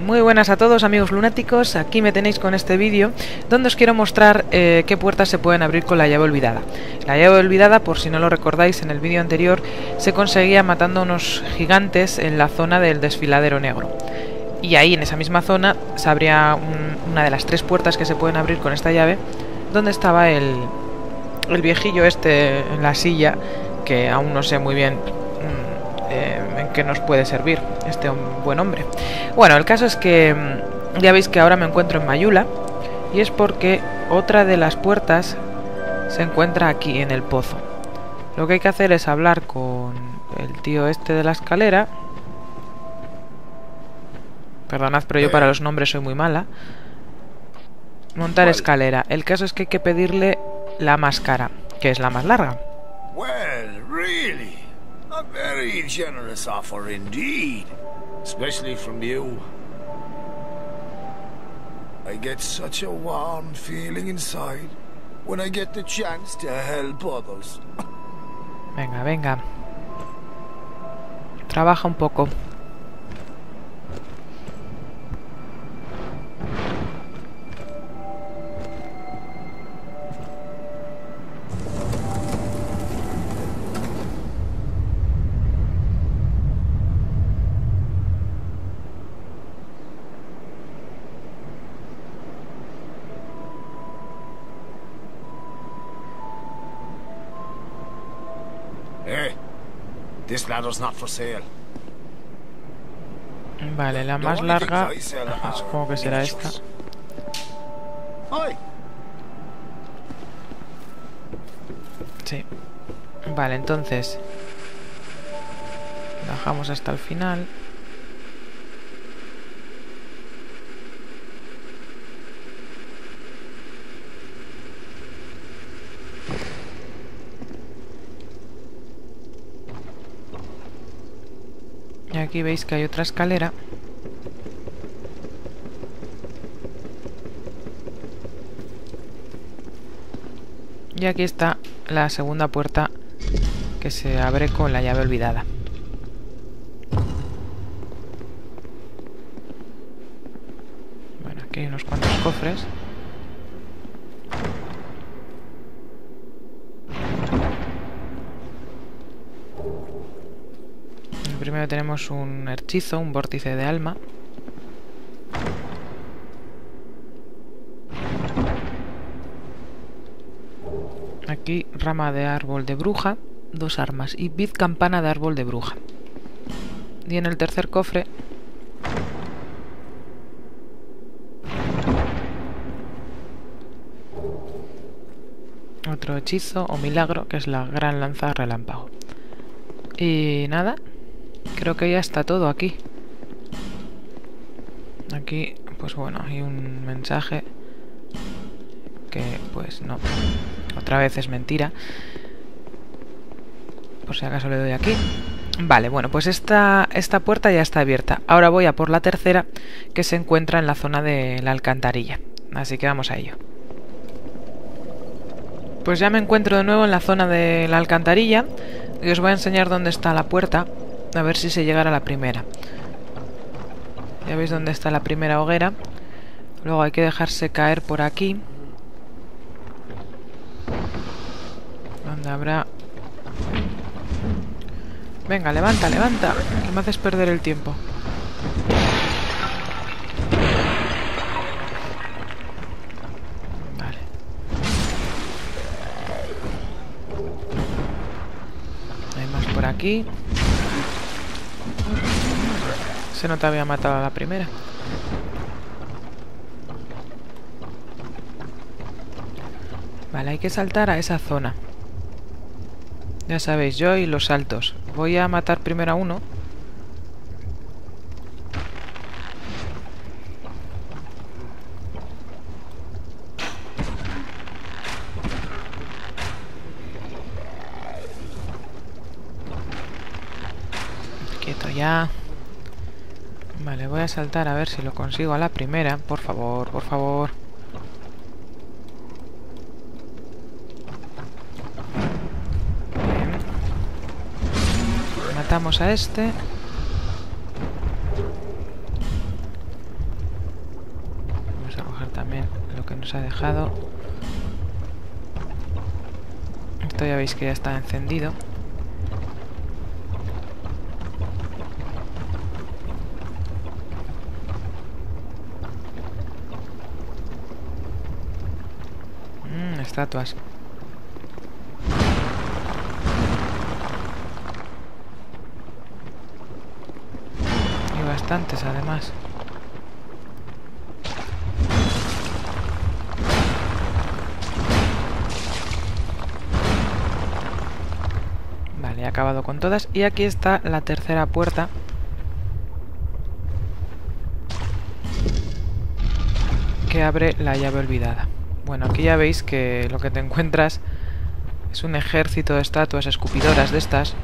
Muy buenas a todos amigos lunáticos, aquí me tenéis con este vídeo donde os quiero mostrar eh, qué puertas se pueden abrir con la llave olvidada. La llave olvidada, por si no lo recordáis, en el vídeo anterior se conseguía matando unos gigantes en la zona del desfiladero negro. Y ahí, en esa misma zona, se abría una de las tres puertas que se pueden abrir con esta llave, donde estaba el, el viejillo este en la silla, que aún no sé muy bien eh, en qué nos puede servir este buen hombre. Bueno, el caso es que mm, ya veis que ahora me encuentro en Mayula y es porque otra de las puertas se encuentra aquí en el pozo. Lo que hay que hacer es hablar con el tío este de la escalera. Perdonad, pero yo para los nombres soy muy mala. Montar escalera. El caso es que hay que pedirle la máscara, que es la más larga. A very generous offer indeed, especially from you. I get such a warm feeling inside when I get the chance to help others. Venga, venga. Trabaja un poco. This ladder's not for sale. Vale, la más larga supongo que será esta. Sí. Vale, entonces bajamos hasta el final. Y aquí veis que hay otra escalera. Y aquí está la segunda puerta que se abre con la llave olvidada. Bueno, aquí hay unos cuantos cofres. Primero tenemos un hechizo, un vórtice de alma. Aquí rama de árbol de bruja, dos armas y vid campana de árbol de bruja. Y en el tercer cofre otro hechizo o milagro que es la gran lanza relámpago. Y nada, Creo que ya está todo aquí. Aquí, pues bueno, hay un mensaje que, pues no, otra vez es mentira. Por si acaso le doy aquí. Vale, bueno, pues esta, esta puerta ya está abierta. Ahora voy a por la tercera, que se encuentra en la zona de la alcantarilla. Así que vamos a ello. Pues ya me encuentro de nuevo en la zona de la alcantarilla. Y os voy a enseñar dónde está la puerta. A ver si se llegara a la primera. Ya veis dónde está la primera hoguera. Luego hay que dejarse caer por aquí. Donde habrá... Venga, levanta, levanta. Que me haces perder el tiempo. Vale. Hay más por aquí. No te había matado a la primera. Vale, hay que saltar a esa zona. Ya sabéis, yo y los saltos. Voy a matar primero a uno. Quieto ya. Vale, voy a saltar a ver si lo consigo a la primera. Por favor, por favor. Matamos a este. Vamos a coger también lo que nos ha dejado. Esto ya veis que ya está encendido. Estatuas. Y bastantes además. Vale, he acabado con todas. Y aquí está la tercera puerta. Que abre la llave olvidada. Bueno, aquí ya veis que lo que te encuentras es un ejército de estatuas escupidoras de estas.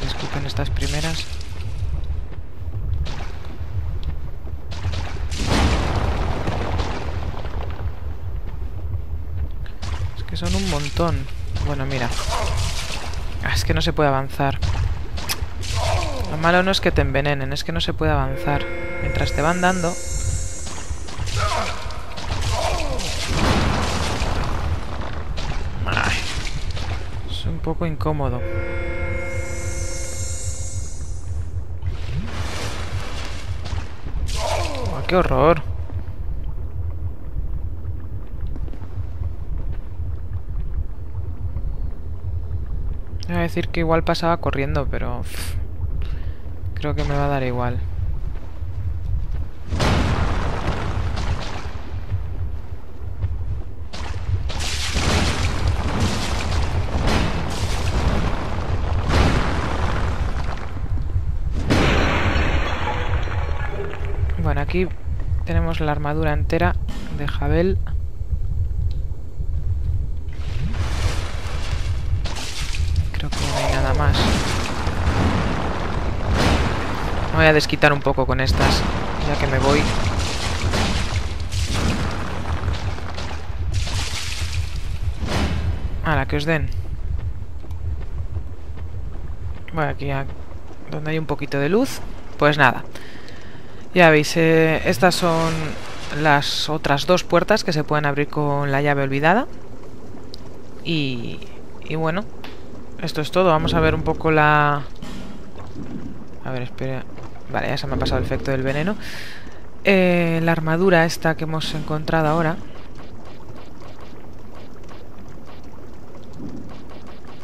Que escupen estas primeras. Es que son un montón. Bueno, mira. Ah, Es que no se puede avanzar. Lo malo no es que te envenenen, es que no se puede avanzar. Mientras te van dando... Es un poco incómodo. Oh, ¡Qué horror! Iba a decir que igual pasaba corriendo, pero... creo que me va a dar igual. Bueno, aquí tenemos la armadura entera de Jabel. Más. Voy a desquitar un poco con estas, ya que me voy. A la que os den. Voy aquí a donde hay un poquito de luz. Pues nada. Ya veis, eh, estas son las otras dos puertas que se pueden abrir con la llave olvidada. Y, y bueno, esto es todo. Vamos a ver un poco la... A ver, espera. Vale, ya se me ha pasado el efecto del veneno. Eh, la armadura esta que hemos encontrado ahora.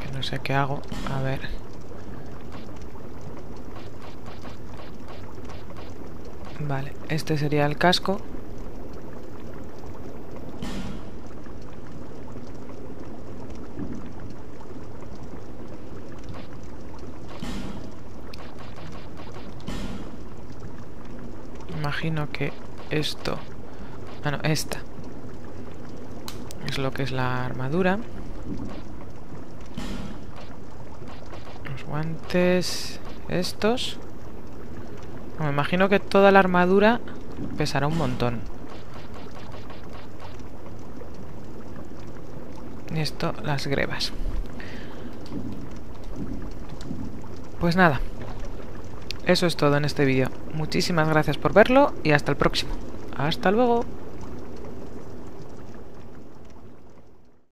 Que no sé qué hago. A ver. Vale, este sería el casco. Imagino que esto... Bueno, esta. Es lo que es la armadura. Los guantes... Estos... Me imagino que toda la armadura pesará un montón. Y esto, las grebas. Pues nada. Eso es todo en este vídeo. Muchísimas gracias por verlo y hasta el próximo. Hasta luego.